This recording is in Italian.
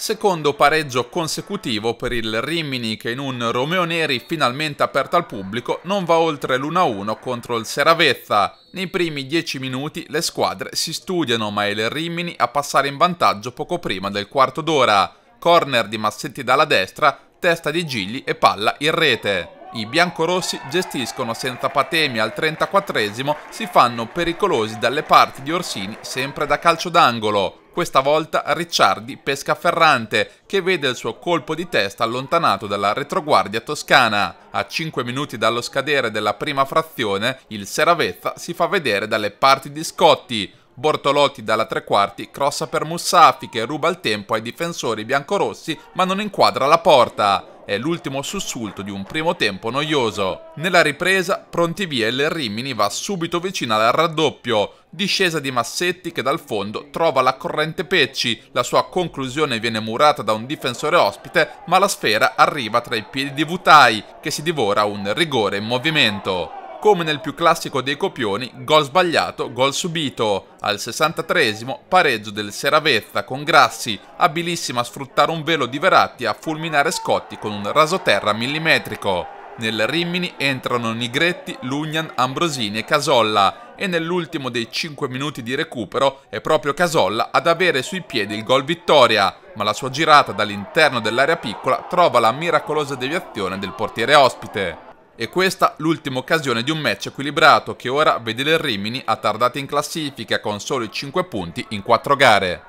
Secondo pareggio consecutivo per il Rimini che in un Romeo Neri finalmente aperto al pubblico non va oltre l'1-1 contro il Seravezza. Nei primi 10 minuti le squadre si studiano ma è il Rimini a passare in vantaggio poco prima del quarto d'ora. Corner di Massetti dalla destra, testa di Gigli e palla in rete. I biancorossi gestiscono senza patemi al 34esimo, si fanno pericolosi dalle parti di Orsini sempre da calcio d'angolo. Questa volta Ricciardi pesca Ferrante, che vede il suo colpo di testa allontanato dalla retroguardia toscana. A 5 minuti dallo scadere della prima frazione, il Seravezza si fa vedere dalle parti di Scotti. Bortolotti dalla tre quarti crossa per Mussafi che ruba il tempo ai difensori biancorossi ma non inquadra la porta è l'ultimo sussulto di un primo tempo noioso. Nella ripresa, pronti via il Rimini va subito vicino al raddoppio, discesa di Massetti che dal fondo trova la corrente Pecci, la sua conclusione viene murata da un difensore ospite, ma la sfera arriva tra i piedi di Vutai, che si divora un rigore in movimento. Come nel più classico dei copioni, gol sbagliato, gol subito. Al 63esimo, pareggio del Seravezza con Grassi, abilissimo a sfruttare un velo di Veratti a fulminare Scotti con un rasoterra millimetrico. Nel Rimini entrano Nigretti, Lugnan, Ambrosini e Casolla e nell'ultimo dei 5 minuti di recupero è proprio Casolla ad avere sui piedi il gol vittoria, ma la sua girata dall'interno dell'area piccola trova la miracolosa deviazione del portiere ospite. E questa l'ultima occasione di un match equilibrato che ora vede il Rimini attardato in classifica con soli 5 punti in 4 gare.